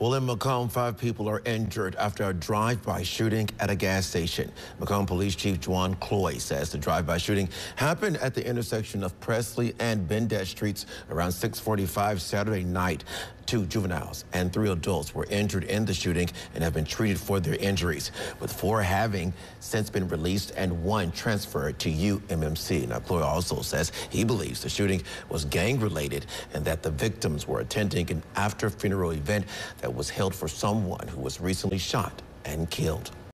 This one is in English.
Well, in McComb, five people are injured after a drive-by shooting at a gas station. McComb Police Chief Juan Cloy says the drive-by shooting happened at the intersection of Presley and Bendez Streets around 645 Saturday night. Two juveniles and three adults were injured in the shooting and have been treated for their injuries, with four having since been released and one transferred to UMMC. Now, Cloy also says he believes the shooting was gang-related and that the victims were attending an after-funeral event that was held for someone who was recently shot and killed.